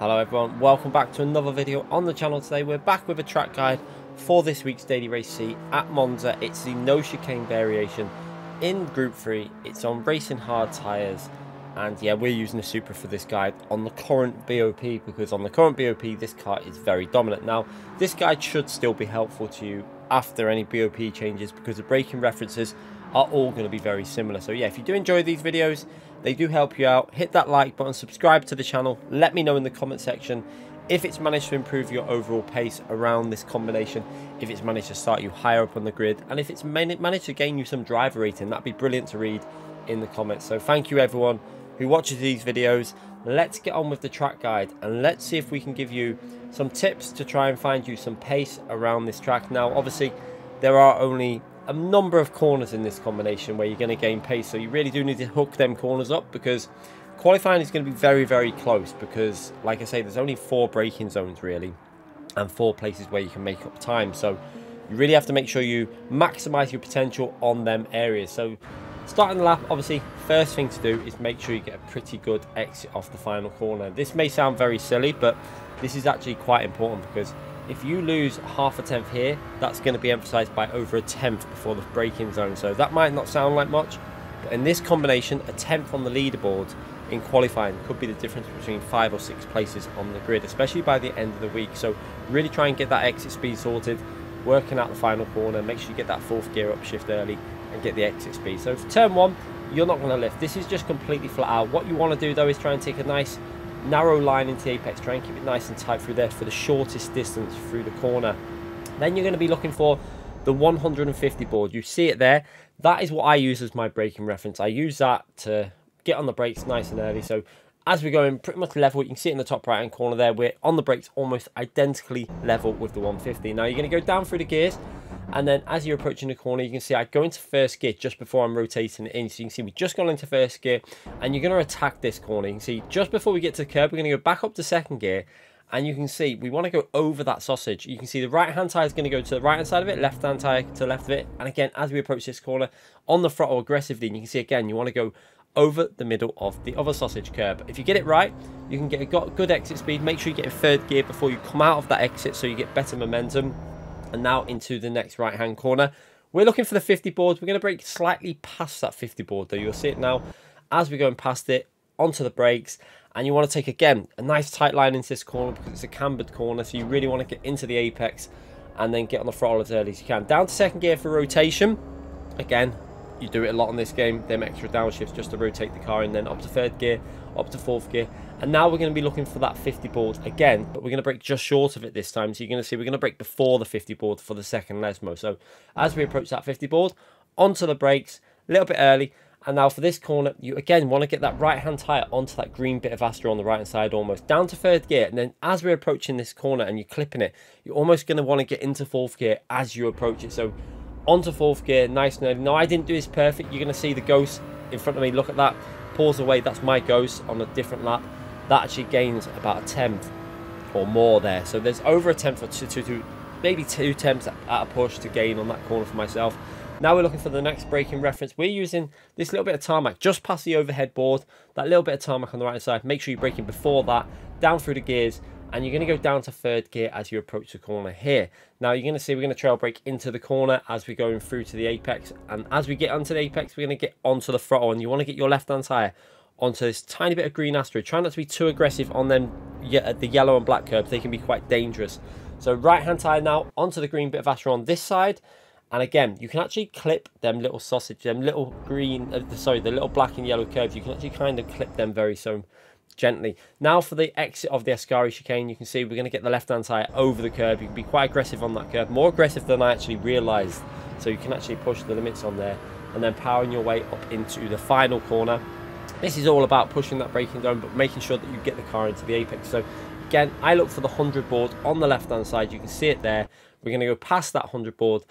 Hello everyone, welcome back to another video on the channel today. We're back with a track guide for this week's Daily Race C at Monza. It's the no chicane variation in Group 3. It's on racing hard tyres and yeah, we're using a Supra for this guide on the current BOP because on the current BOP this car is very dominant. Now, this guide should still be helpful to you after any BOP changes because the braking references are all going to be very similar. So yeah, if you do enjoy these videos, they do help you out. Hit that like button, subscribe to the channel. Let me know in the comment section if it's managed to improve your overall pace around this combination, if it's managed to start you higher up on the grid, and if it's managed to gain you some driver rating, that'd be brilliant to read in the comments. So thank you everyone who watches these videos. Let's get on with the track guide and let's see if we can give you some tips to try and find you some pace around this track. Now, obviously, there are only a number of corners in this combination where you're going to gain pace. So you really do need to hook them corners up because qualifying is going to be very, very close because, like I say, there's only four braking zones really and four places where you can make up time. So you really have to make sure you maximize your potential on them areas. So starting the lap, obviously, first thing to do is make sure you get a pretty good exit off the final corner. This may sound very silly, but this is actually quite important because if you lose half a tenth here, that's going to be emphasized by over a tenth before the braking zone. So that might not sound like much, but in this combination, a tenth on the leaderboard in qualifying could be the difference between five or six places on the grid, especially by the end of the week. So really try and get that exit speed sorted, working out the final corner, make sure you get that fourth gear upshift early and get the exit speed. So for turn one, you're not going to lift. This is just completely flat out. What you want to do though is try and take a nice narrow line into the apex, try and keep it nice and tight through there for the shortest distance through the corner. Then you're going to be looking for the 150 board. You see it there. That is what I use as my braking reference. I use that to get on the brakes nice and early. So as we're going pretty much level, you can see it in the top right hand corner there. We're on the brakes almost identically level with the 150. Now you're going to go down through the gears. And then as you're approaching the corner, you can see I go into first gear just before I'm rotating in. So you can see we just gone into first gear and you're going to attack this corner. You can see just before we get to the curb, we're going to go back up to second gear. And you can see we want to go over that sausage. You can see the right hand tire is going to go to the right hand side of it, left hand tire to the left of it. And again, as we approach this corner on the throttle aggressively, and you can see again, you want to go over the middle of the other sausage curb. If you get it right, you can get a good exit speed. Make sure you get a third gear before you come out of that exit so you get better momentum and now into the next right hand corner. We're looking for the 50 board. We're going to brake slightly past that 50 board though. You'll see it now as we're going past it onto the brakes. And you want to take, again, a nice tight line into this corner because it's a cambered corner. So you really want to get into the apex and then get on the throttle as early as you can. Down to second gear for rotation. Again, you do it a lot on this game, them extra downshifts just to rotate the car and then up to third gear, up to fourth gear. And now we're going to be looking for that 50 board again, but we're going to brake just short of it this time. So you're going to see we're going to brake before the 50 board for the second Lesmo. So as we approach that 50 board, onto the brakes, a little bit early. And now for this corner, you again want to get that right hand tyre onto that green bit of Astro on the right hand side almost, down to third gear. And then as we're approaching this corner and you're clipping it, you're almost going to want to get into fourth gear as you approach it. So onto fourth gear, nice and early. No, I didn't do this perfect. You're going to see the ghost in front of me. Look at that. Pause away. That's my ghost on a different lap that actually gains about a tenth or more there. So there's over a tenth or two, two, two maybe two tenths at a push to gain on that corner for myself. Now we're looking for the next braking reference. We're using this little bit of tarmac just past the overhead board. That little bit of tarmac on the right side. Make sure you're braking before that, down through the gears, and you're going to go down to third gear as you approach the corner here. Now you're going to see we're going to trail brake into the corner as we're going through to the apex. And as we get onto the apex, we're going to get onto the throttle, and you want to get your left-hand tyre onto this tiny bit of green Astro. Try not to be too aggressive on them, the yellow and black curbs. They can be quite dangerous. So right hand tyre now onto the green bit of Astro on this side. And again, you can actually clip them little sausage, them little green, uh, sorry, the little black and yellow curves. You can actually kind of clip them very so gently. Now for the exit of the Ascari chicane, you can see we're going to get the left-hand tyre over the curb. You can be quite aggressive on that curb, more aggressive than I actually realised. So you can actually push the limits on there and then powering your way up into the final corner. This is all about pushing that braking zone, but making sure that you get the car into the apex. So again, I look for the 100 board on the left-hand side. You can see it there. We're going to go past that 100 board,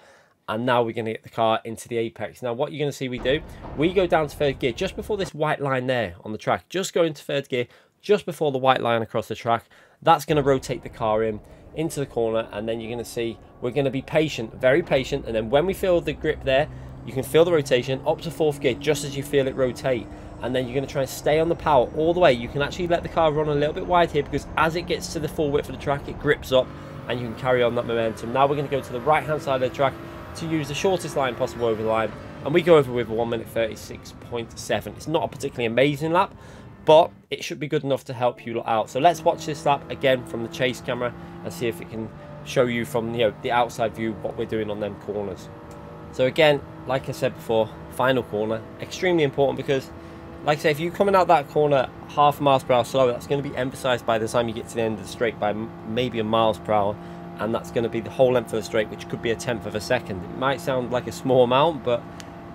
and now we're going to get the car into the apex. Now, what you're going to see we do, we go down to third gear just before this white line there on the track. Just go into third gear just before the white line across the track. That's going to rotate the car in into the corner, and then you're going to see we're going to be patient, very patient, and then when we feel the grip there, you can feel the rotation up to fourth gear just as you feel it rotate and then you're going to try and stay on the power all the way. You can actually let the car run a little bit wide here because as it gets to the full width of the track, it grips up and you can carry on that momentum. Now we're going to go to the right hand side of the track to use the shortest line possible over the line and we go over with a 1 minute 36.7. It's not a particularly amazing lap, but it should be good enough to help you out. So let's watch this lap again from the chase camera and see if it can show you from you know the outside view what we're doing on them corners. So again, like I said before, final corner, extremely important because like I say, if you're coming out that corner half miles per hour slower, that's going to be emphasized by the time you get to the end of the straight by maybe a miles per hour. And that's going to be the whole length of the straight, which could be a tenth of a second. It might sound like a small amount, but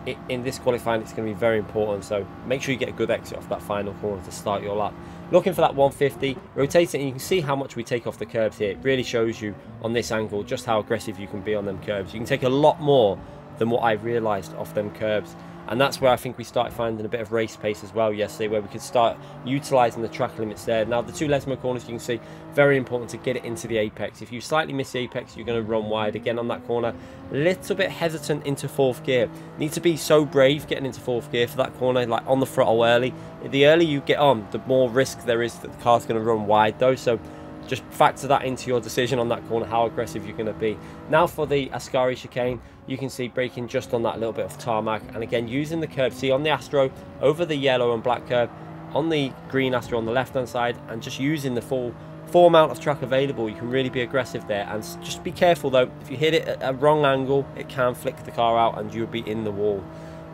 it, in this qualifying, it's going to be very important. So make sure you get a good exit off that final corner to start your lap. Looking for that 150, rotating, you can see how much we take off the curbs here. It really shows you on this angle just how aggressive you can be on them curbs. You can take a lot more than what I realised off them curbs and that's where I think we started finding a bit of race pace as well yesterday where we could start utilising the track limits there. Now the two Lesmo corners you can see very important to get it into the apex. If you slightly miss the apex you're going to run wide again on that corner. A little bit hesitant into fourth gear. Need to be so brave getting into fourth gear for that corner like on the throttle early. The earlier you get on the more risk there is that the car's going to run wide though. So just factor that into your decision on that corner, how aggressive you're going to be. Now for the Ascari chicane, you can see braking just on that little bit of tarmac. And again, using the curve, see on the Astro, over the yellow and black curve, on the green Astro on the left-hand side, and just using the full full amount of track available, you can really be aggressive there. And just be careful though, if you hit it at a wrong angle, it can flick the car out and you'll be in the wall.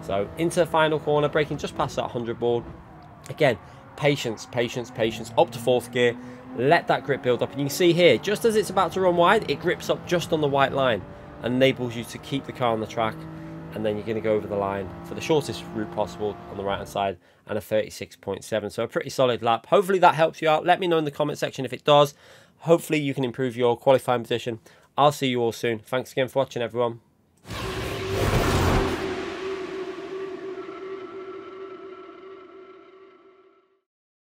So into the final corner, braking just past that 100 board. Again, patience, patience, patience, up to fourth gear let that grip build up. And you can see here just as it's about to run wide it grips up just on the white line and enables you to keep the car on the track. And then you're going to go over the line for the shortest route possible on the right hand side and a 36.7 so a pretty solid lap. Hopefully that helps you out. Let me know in the comment section if it does. Hopefully you can improve your qualifying position. I'll see you all soon. Thanks again for watching everyone